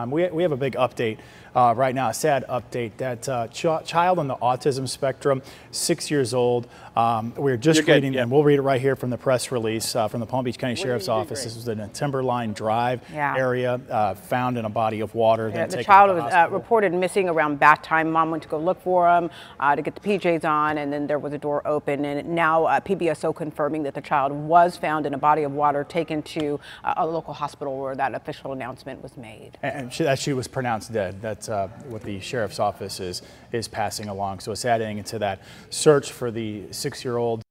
Um, we, we have a big update uh, right now, a sad update. That uh, ch- child on the autism spectrum, six years old. Um, we're just You're good, reading, yeah. and we'll read it right here from the press release uh, from the Palm Beach County Sheriff's Office. This was in a Timberline Drive Yeah. area, uh, found in a body of water. Yeah, then the taken child to the was uh, reported missing around bath time. Mom went to go look for him uh, to get the PJs on, and then there was a door open. And now uh, PBSO confirming that the child was found in a body of water, taken to uh, a local hospital where that official announcement was made. And she, that she was pronounced dead. That's uh, what the sheriff's office is is passing along. So it's adding into that search for the six-year-old.